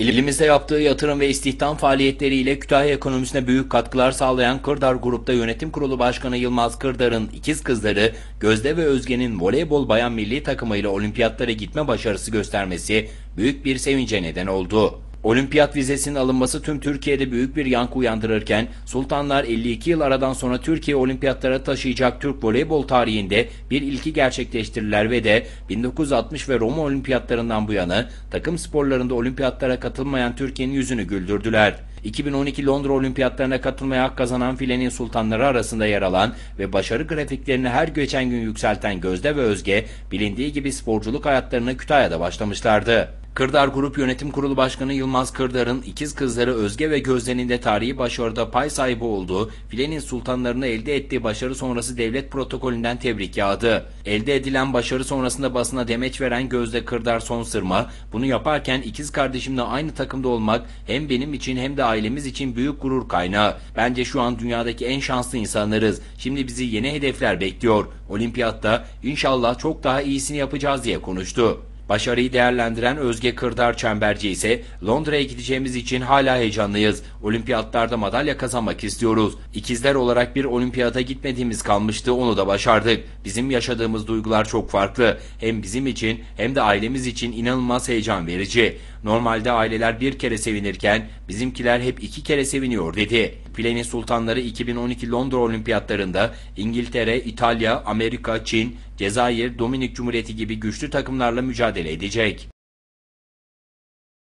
İlimizde yaptığı yatırım ve istihdam faaliyetleriyle Kütahya ekonomisine büyük katkılar sağlayan Kırdar Grup'ta yönetim kurulu başkanı Yılmaz Kırdar'ın ikiz kızları Gözde ve Özge'nin voleybol bayan milli takımıyla olimpiyatlara gitme başarısı göstermesi büyük bir sevince neden oldu. Olimpiyat vizesinin alınması tüm Türkiye'de büyük bir yankı uyandırırken Sultanlar 52 yıl aradan sonra Türkiye olimpiyatlara taşıyacak Türk voleybol tarihinde bir ilki gerçekleştirirler ve de 1960 ve Roma olimpiyatlarından bu yana takım sporlarında olimpiyatlara katılmayan Türkiye'nin yüzünü güldürdüler. 2012 Londra Olimpiyatlarına katılmaya hak kazanan filenin sultanları arasında yer alan ve başarı grafiklerini her geçen gün yükselten Gözde ve Özge bilindiği gibi sporculuk hayatlarını Kütahya'da başlamışlardı. Kırdar Grup Yönetim Kurulu Başkanı Yılmaz Kırdar'ın ikiz kızları Özge ve Gözde'nin de tarihi başarıda pay sahibi olduğu filenin sultanlarını elde ettiği başarı sonrası devlet protokolünden tebrik yağdı. Elde edilen başarı sonrasında basına demeç veren Gözde Kırdar son sırma, bunu yaparken ikiz kardeşimle aynı takımda olmak hem benim için hem de ailemiz için büyük gurur kaynağı. Bence şu an dünyadaki en şanslı insanlarız. Şimdi bizi yeni hedefler bekliyor. Olimpiyatta inşallah çok daha iyisini yapacağız diye konuştu. Başarıyı değerlendiren Özge Kırdar Çemberci ise Londra'ya gideceğimiz için hala heyecanlıyız. Olimpiyatlarda madalya kazanmak istiyoruz. İkizler olarak bir olimpiyata gitmediğimiz kalmıştı onu da başardık. Bizim yaşadığımız duygular çok farklı. Hem bizim için hem de ailemiz için inanılmaz heyecan verici. Normalde aileler bir kere sevinirken bizimkiler hep iki kere seviniyor dedi. Filenin Sultanları 2012 Londra Olimpiyatlarında İngiltere, İtalya, Amerika, Çin, Cezayir, Dominik Cumhuriyeti gibi güçlü takımlarla mücadele edecek.